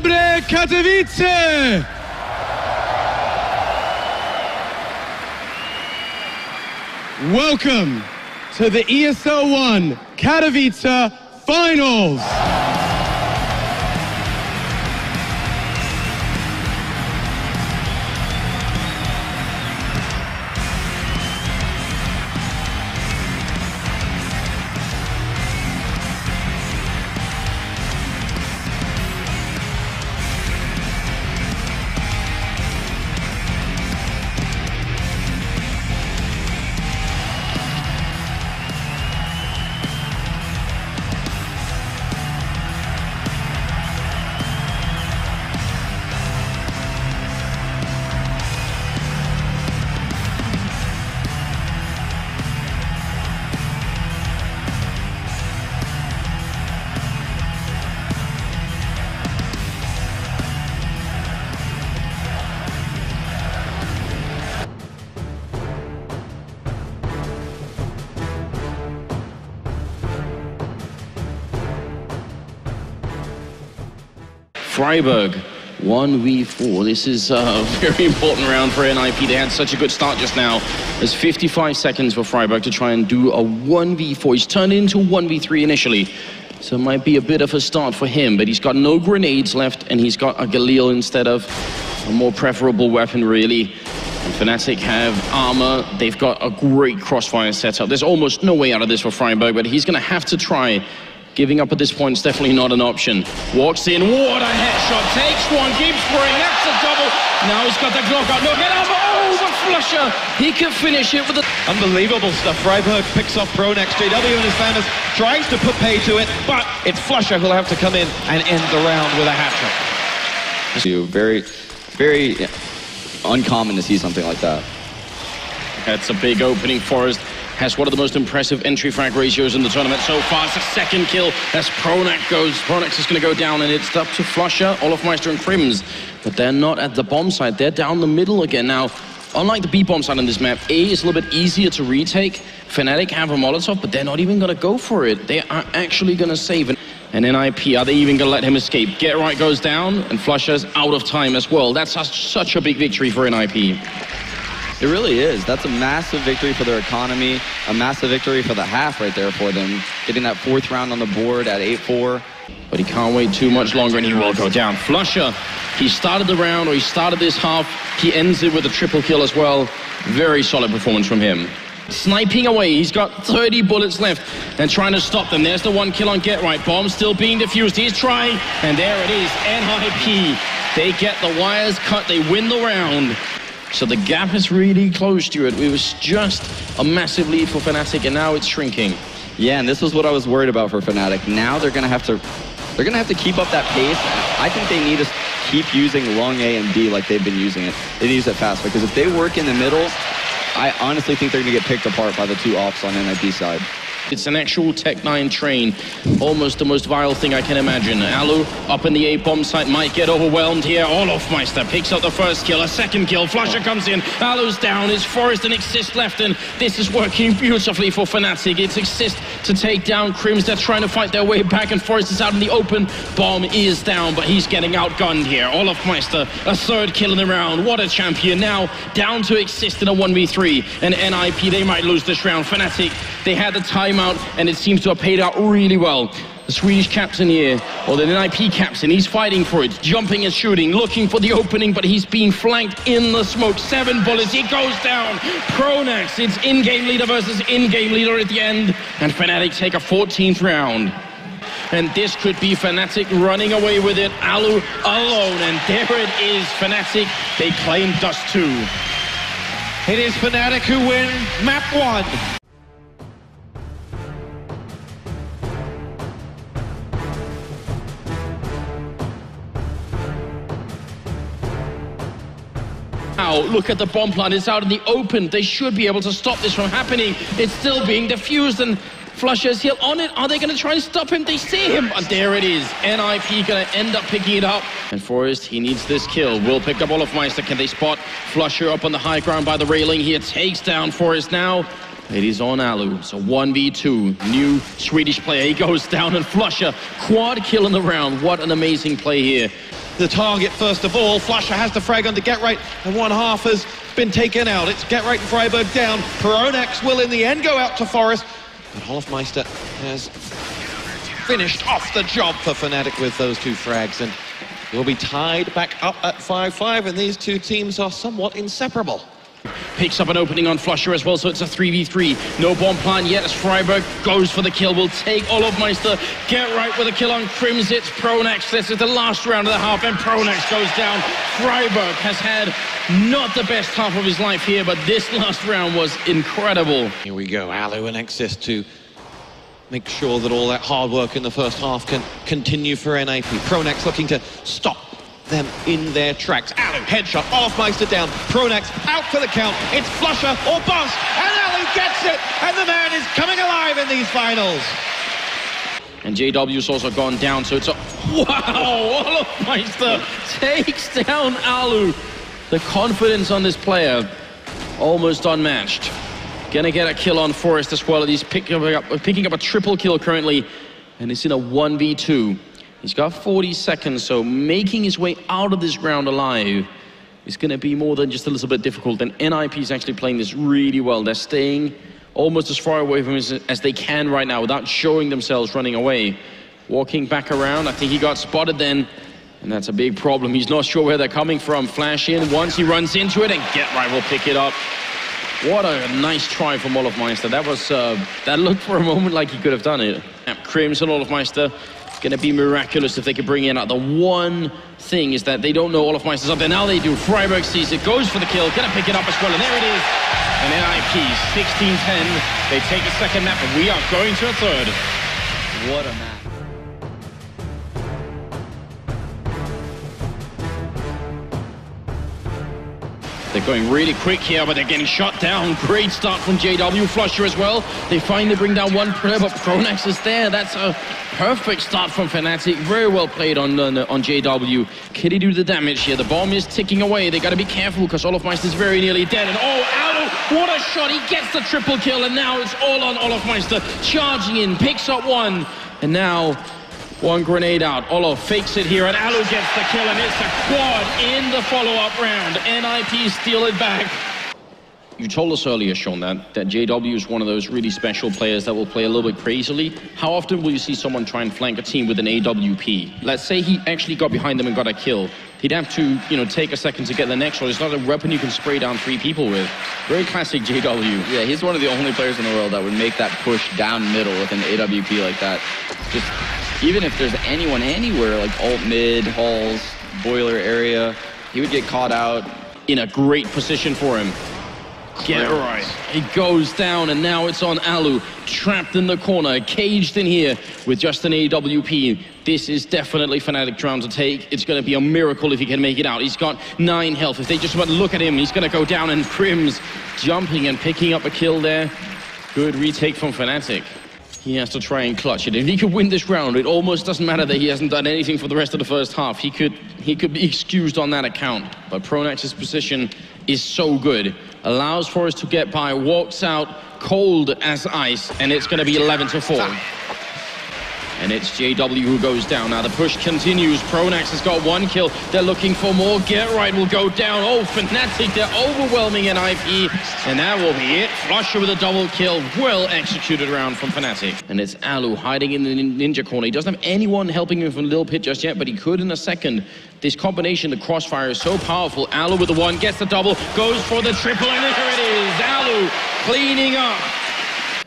dobre, Katowice! Welcome to the ESL One Katowice Finals. Friberg, 1v4. This is a very important round for NIP. They had such a good start just now. There's 55 seconds for Friberg to try and do a 1v4. He's turned into 1v3 initially. So it might be a bit of a start for him, but he's got no grenades left and he's got a Galil instead of a more preferable weapon, really. And Fnatic have armor. They've got a great crossfire setup. There's almost no way out of this for Friberg, but he's going to have to try Giving up at this point is definitely not an option. Walks in, what a headshot, takes one, keeps spraying, that's a double. Now he's got the Glock out, no, get over, oh, the flusha. He can finish it with a... Unbelievable stuff. Friberg picks off Pronax. JW and his famous tries to put pay to it, but it's Flusha who'll have to come in and end the round with a hat trick. Very, very uncommon to see something like that. That's a big opening for us has one of the most impressive entry frag ratios in the tournament so far. It's a second kill as Pronax goes. Pronax is going to go down, and it's up to Flusha, Olofmeister, and Krimz. But they're not at the bomb site. They're down the middle again. Now, unlike the B bomb site on this map, A is a little bit easier to retake. Fnatic have a Molotov, but they're not even going to go for it. They are actually going to save it. And NIP, are they even going to let him escape? Get Right goes down, and Flusha's out of time as well. That's such a big victory for NIP. It really is. That's a massive victory for their economy, a massive victory for the half right there for them. Getting that fourth round on the board at 8-4. But he can't wait too much longer and he will go down. Flusha, he started the round or he started this half. He ends it with a triple kill as well. Very solid performance from him. Sniping away, he's got 30 bullets left and trying to stop them. There's the one kill on Get Right. Bomb still being defused. He's trying, and there it is. NIP. They get the wires cut, they win the round. So the gap has really closed, Stuart. It was just a massive lead for Fnatic, and now it's shrinking. Yeah, and this was what I was worried about for Fnatic. Now they're going to have to they're going to have to keep up that pace. I think they need to keep using long A and B like they've been using it. They need to use it fast because if they work in the middle, I honestly think they're going to get picked apart by the two offs on NIP side. It's an actual Tec-9 train. Almost the most vile thing I can imagine. Allu up in the A-bomb site might get overwhelmed here. Olofmeister picks up the first kill. A second kill. Flusher comes in. Allu's down. Is Forest and Xizt left. And this is working beautifully for Fnatic. It's Xizt to take down Krimz. They're trying to fight their way back. And Forest is out in the open. Bomb is down, but he's getting outgunned here. Olofmeister, a third kill in the round. What a champion. Now down to Xizt in a 1v3. And NIP, they might lose this round. Fnatic, they had the time out, and it seems to have paid out really well. The Swedish captain here, or the NIP captain, he's fighting for it, jumping and shooting, looking for the opening, but he's being flanked in the smoke. Seven bullets, he goes down. Pronax, it's in-game leader versus in-game leader at the end, and Fnatic take a 14th round. And this could be Fnatic running away with it, Allu alone, and there it is, Fnatic, they claim Dust 2. It is Fnatic who win map one. Now, look at the bomb plant. It's out in the open. They should be able to stop this from happening. It's still being defused and Flusha's heel on it. Are they going to try and stop him? They see him. And there it is. NIP going to end up picking it up. And Forest, he needs this kill. Will pick up Olofmeister. Can they spot Flusha up on the high ground by the railing? He takes down Forest now. It is on Allu. So 1v2. New Swedish player. He goes down and Flusha. Quad kill in the round. What an amazing play here. The target first of all. Flusha has the frag onto Get Right, and one half has been taken out. It's Get Right and Friberg down. Pronax will in the end go out to Forest, but Olofmeister has finished off the job for Fnatic with those two frags, and will be tied back up at 5-5, and these two teams are somewhat inseparable. Picks up an opening on Flusha as well, so it's a 3v3. No bomb plan yet as Friberg goes for the kill. Will take Olofmeister, get right with a kill on Krimz. It's. This is the last round of the half, and Pronax goes down. Friberg has had not the best half of his life here, but this last round was incredible. Here we go, Allu and Xizt to make sure that all that hard work in the first half can continue for NIP. Pronax looking to stop them in their tracks. Allu, headshot, Olofmeister down, Pronax out for the count. It's Flusha or bust, and Allu gets it, and the man is coming alive in these finals. And JW's also gone down, so it's a... Wow! Olofmeister takes down Allu. The confidence on this player, almost unmatched. Gonna get a kill on Forest as well. He's picking up, picking up a triple kill currently, and it's in a 1v2. He's got 40 seconds, so making his way out of this round alive is going to be more than just a little bit difficult. And NIP is actually playing this really well. They're staying almost as far away from him as, they can right now without showing themselves running away. Walking back around, I think he got spotted then. And that's a big problem. He's not sure where they're coming from. Flash in once he runs into it and Get Right will pick it up. What a nice try from Olofmeister. That was, uh, that looked for a moment like he could have done it. Crimson Olofmeister, it's going to be miraculous if they could bring in. The one thing is that they don't know Olofmeister's up there. Now they do. Friberg sees it, goes for the kill, going to pick it up as well, and there it is. And NIP, 16-10. They take a second map, and we are going to a third. What a match. They're going really quick here, but they're getting shot down. Great start from JW. Flusha as well. They finally bring down one player, but Pronax is there. That's a perfect start from Fnatic. Very well played on, on, on JW. Can he do the damage here? The bomb is ticking away. They got to be careful because Olofmeister is very nearly dead. And oh, Allu, what a shot. He gets the triple kill, and now it's all on Olofmeister. Charging in, picks up one. And now one grenade out. Olof fakes it here, and Allu gets the kill, and it's a quad in the follow-up round. NIP steal it back. You told us earlier, Sean, that, that JW is one of those really special players that will play a little bit crazily. How often will you see someone try and flank a team with an AWP? Let's say he actually got behind them and got a kill. He'd have to, you know, take a second to get the next one. It's not a weapon you can spray down three people with. Very classic JW. Yeah, he's one of the only players in the world that would make that push down middle with an AWP like that. Just even if there's anyone anywhere, like alt mid, halls, boiler area, he would get caught out. In a great position for him. Get it right. He goes down, and now it's on Allu, trapped in the corner, caged in here with just an AWP. This is definitely Fnatic round to take. It's going to be a miracle if he can make it out. He's got nine health. If they just about look at him, he's going to go down, and Krimz jumping and picking up a kill there. Good retake from Fnatic. He has to try and clutch it. If he could win this round, it almost doesn't matter that he hasn't done anything for the rest of the first half. He could he could be excused on that account. But Pronax's position is so good. Allows Forest to get by, walks out cold as ice, and it's going to be 11 to 4. And it's JW who goes down. Now the push continues. Pronax has got one kill. They're looking for more. Get right will go down. Oh, Fnatic, they're overwhelming NIP. And that will be it. flusha with a double kill. Well executed round from Fnatic. And it's Allu hiding in the ninja corner. He doesn't have anyone helping him from Lil Pit just yet, but he could in a second. This combination, the crossfire is so powerful. Allu with the one, gets the double, goes for the triple, and there it is. Allu cleaning up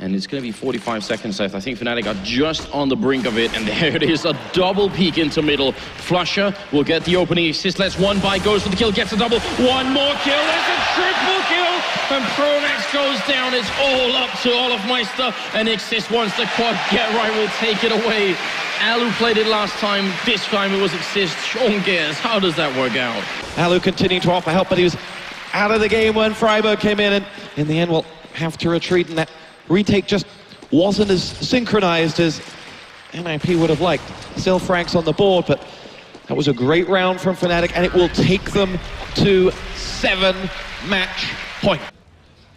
and it's going to be 45 seconds left. I think Fnatic are just on the brink of it, and there it is, a double peek into middle. Flusha will get the opening assist, lets one by, goes for the kill, gets a double, one more kill, there's a triple kill, and Pronax goes down. It's all up to Olofmeister, and Xizt wants the quad, get right, will take it away. Allu played it last time, this time it was Xizt. Sean Gares, how does that work out? Allu continuing to offer help, but he was out of the game when Friberg came in, and in the end we'll have to retreat, that retake just wasn't as synchronized as NIP would have liked. Still Frank's on the board, but that was a great round from Fnatic, and it will take them to seven match point.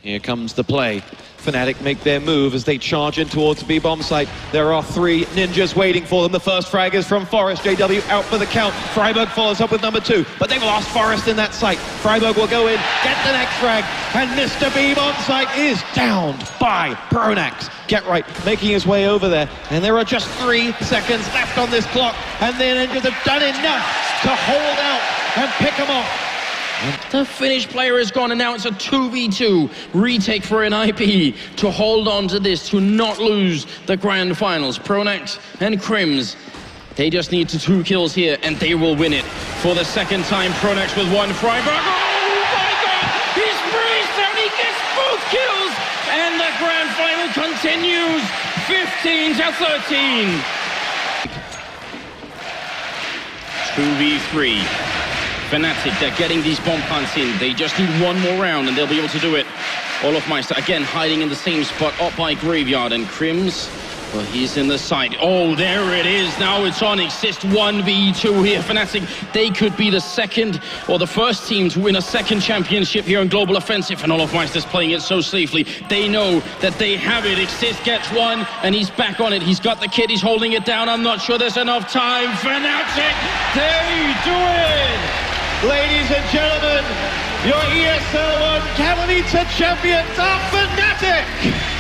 Here comes the play. Fnatic make their move as they charge in towards the B-bomb site. There are three ninjas waiting for them. The first frag is from Forest. JW out for the count. Friberg follows up with number two, but they've lost Forest in that site. Friberg will go in, get the next frag, and Mr. B-bomb site is downed by Pronax. Get right, making his way over there, and there are just three seconds left on this clock, and the ninjas have done enough to hold out and pick them off. The Finnish player is gone, and now it's a 2v2 retake for NIP to hold on to this, to not lose the grand finals. Pronax and Krimz, they just need to two kills here, and they will win it. For the second time, Pronax with one. Friberg, oh! He's breezed and he gets both kills! And the grand final continues, 15 to 13. 2v3. Fnatic, they're getting these bomb plants in. They just need one more round and they'll be able to do it. Olofmeister again hiding in the same spot up by Graveyard and Krimz. Well, he's in the side. Oh, there it is. Now it's on. Just 1v2 here. Fnatic, they could be the second or the first team to win a second championship here in Global Offensive. And Olofmeister's playing it so safely. They know that they have it. Xizt gets one, and he's back on it. He's got the kid. He's holding it down. I'm not sure there's enough time. Fnatic, they do it! Ladies and gentlemen, your ESL 1 Katowice champions are Fnatic!